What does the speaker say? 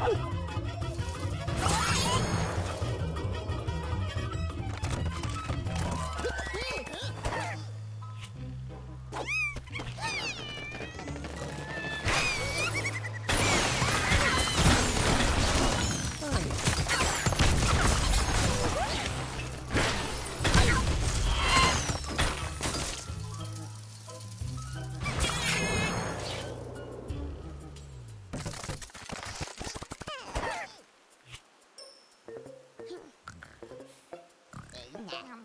Oh! nhẹ không